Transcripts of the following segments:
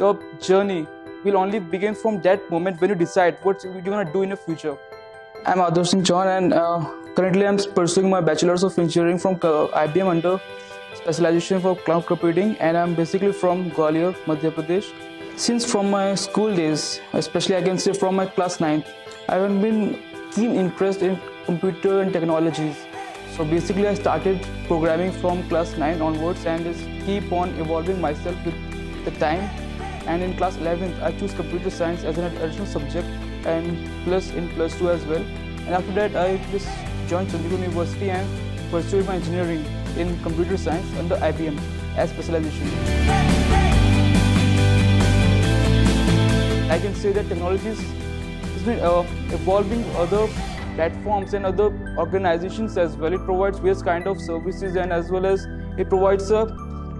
your journey will only begin from that moment when you decide what you're gonna do in the future. I'm Adarsh Singh Chauhan and uh, currently I'm pursuing my Bachelor's of Engineering from uh, IBM under specialization for cloud computing and I'm basically from Gwalior, Madhya Pradesh. Since from my school days, especially I can say from my class 9th, I have been keen interest in computer and technologies. So basically I started programming from class 9 onwards and just keep on evolving myself with the time and in class 11th I choose computer science as an additional subject and plus in plus 2 as well and after that I just joined Chandigarh University and pursued my engineering in computer science under IBM as specialization. I can say that technologies has been uh, evolving other platforms and other organizations as well. It provides various kind of services and as well as it provides a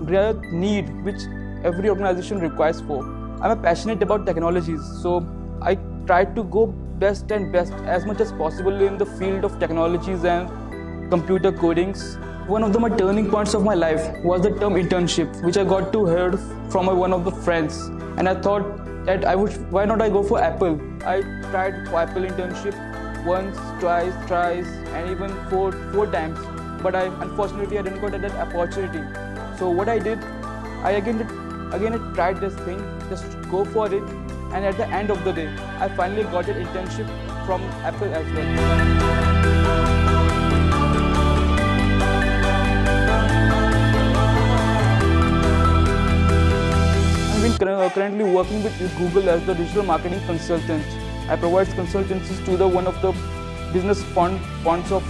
great need which every organization requires for. I'm passionate about technologies, so I try to go best and best as much as possible in the field of technologies and computer codings. One of the my turning points of my life was the term internship, which I got to hear from my, one of the friends, and I thought that I would why not I go for Apple. I tried for Apple internship once, twice, thrice, and even four four times, but I unfortunately I didn't get that opportunity. So what I did, I again did again I tried this thing, just go for it, and at the end of the day, I finally got an internship from Apple as well. I've uh, currently working with Google as the digital marketing consultant. I provide consultancies to the one of the business fund funds of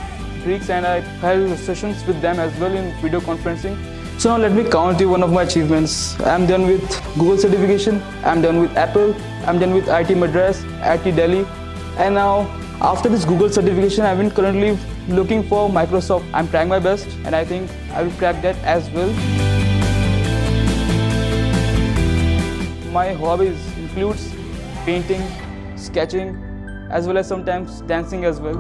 Greeks and I have sessions with them as well in video conferencing. So now let me count you one of my achievements. I'm done with Google certification, I'm done with Apple, I'm done with IIT Madras, IIT Delhi, and now after this Google certification, I've been currently looking for Microsoft. I'm trying my best and I think I will crack that as well. My hobbies includes painting, sketching, as well as sometimes dancing as well.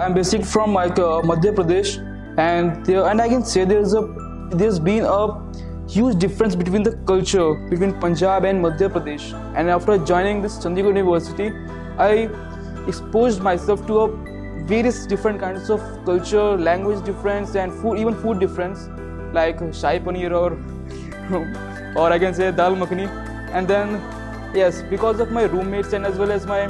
I'm basic from like uh, Madhya Pradesh, and there, and I can say there's a there's been a huge difference between the culture between Punjab and Madhya Pradesh. And after joining this Chandigarh University, I exposed myself to a various different kinds of culture, language difference, and food, even food difference, like shahi paneer or or I can say dal makhani. And then, yes, because of my roommates and as well as my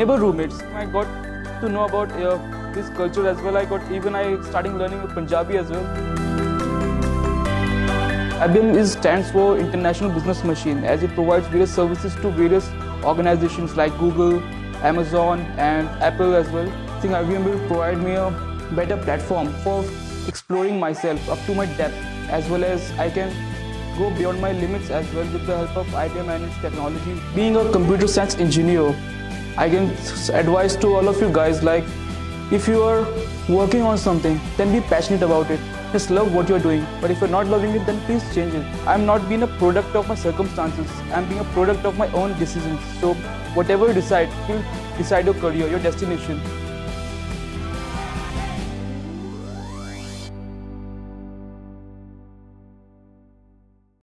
neighbor roommates, I got to know about uh, this culture as well. I got even I starting learning Punjabi as well. IBM is stands for International Business Machine as it provides various services to various organizations like Google, Amazon and Apple as well. I think IBM will provide me a better platform for exploring myself up to my depth as well as I can go beyond my limits as well with the help of IBM and its technology. Being a computer science engineer, I can advise to all of you guys like if you are working on something, then be passionate about it. Just love what you're doing. But if you're not loving it, then please change it. I'm not being a product of my circumstances. I'm being a product of my own decisions. So whatever you decide, you decide your career, your destination.